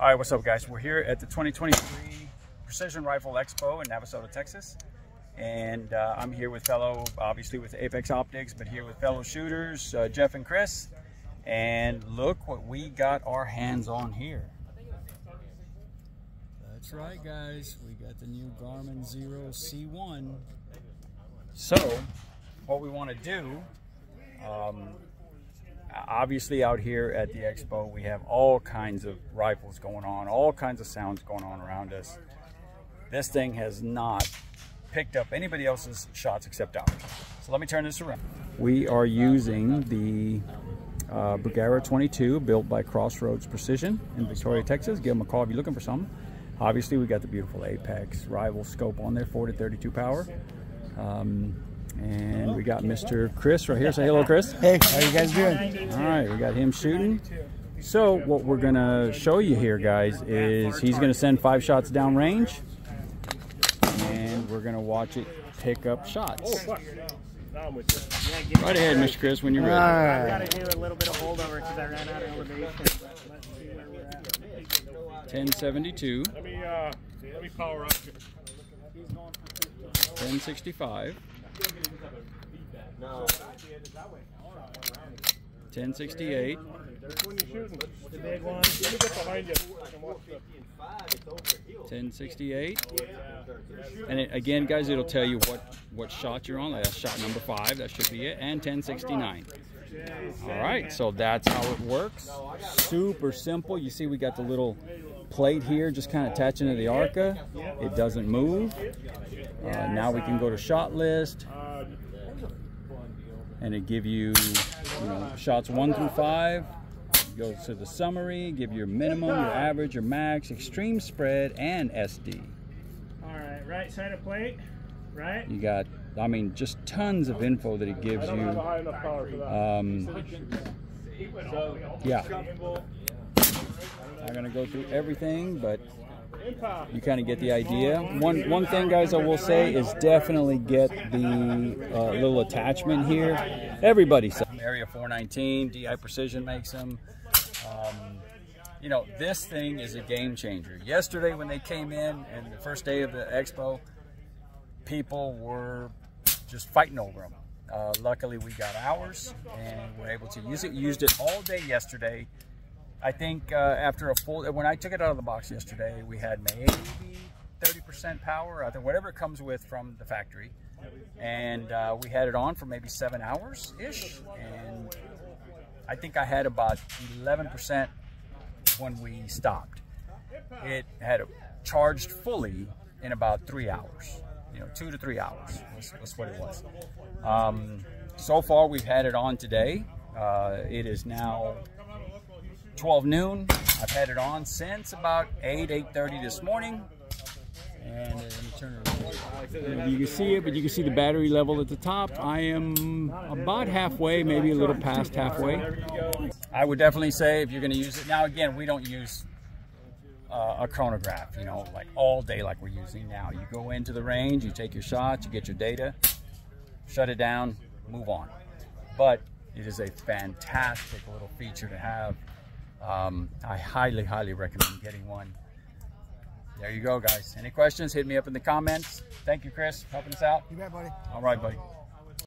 All right, what's up, guys? We're here at the 2023 Precision Rifle Expo in Navasota, Texas. And uh, I'm here with fellow, obviously with Apex Optics, but here with fellow shooters, uh, Jeff and Chris. And look what we got our hands on here. That's right, guys. We got the new Garmin Xero C1. So, what we want to do, um, obviously out here at the expo we have all kinds of rifles going on all kinds of sounds going on around us. This thing has not picked up anybody else's shots except ours. So let me turn this around. We are using the uh, Bergara 22 built by Crossroads Precision in Victoria Texas. Give them a call if you're looking for something obviously we got the beautiful Apex rival scope on there 4 to 32 power. Um, and we got Mr. Chris right here. Say hello, Chris. Hey, how you guys doing? All right, we got him shooting. So what we're gonna show you here, guys, is he's gonna send five shots down range, and we're gonna watch it pick up shots. Right ahead, Mr. Chris, when you're ready. I've got to do a little bit of holdover because I ran out of elevation. Let's see where we're at. 1072, Let me uh, let me power up. 1065, 1068, There's one you're shooting. The big one. Let me get behind you. I can watch the. 1068. And it, again, guys, it'll tell you what, what shot you're on. That's shot number five. That should be it. And 1069. All right, so that's how it works. Super simple. You see we got the little plate here just kind of attaching to the ARCA. It doesn't move. Uh, now we can go to shot list and it give you, you know, shots one through five. Go to the summary, give your minimum, your average, your max, extreme spread, and SD. All right, right side of plate, right? You got, I mean, just tons of info that it gives I don't have a you. high enough power for that. Um, yeah. I'm gonna go through everything, but Impact. You kind of get the idea. One one thing, guys, I will say is definitely get the uh, little attachment here. Everybody says Area 419, DI Precision makes them. Um, you know, this thing is a game changer. Yesterday, when they came in and the first day of the expo, people were just fighting over them. Uh, luckily, we got ours and were able to use it. Used it all day yesterday. I think uh, after a full, when I took it out of the box yesterday, we had maybe 30% power, I think whatever it comes with from the factory. And uh, we had it on for maybe seven hours ish. And I think I had about 11% when we stopped. It had charged fully in about three hours, you know, two to three hours. That's what it was. Um, so far, we've had it on today. Uh, it is now 12 noon. I've had it on since about 8, 8.30 this morning. And uh, let me turn it around. You can see it, but you can see the battery level at the top. I am about halfway, maybe a little past halfway. I would definitely say if you're going to use it. Now, again, we don't use uh, a chronograph, you know, like all day like we're using now. You go into the range, you take your shots, you get your data, shut it down, move on. But it is a fantastic little feature to have. Um, I highly, highly recommend getting one. There you go, guys. Any questions, hit me up in the comments. Thank you, Chris, for helping us out. You bet, buddy. All right, buddy.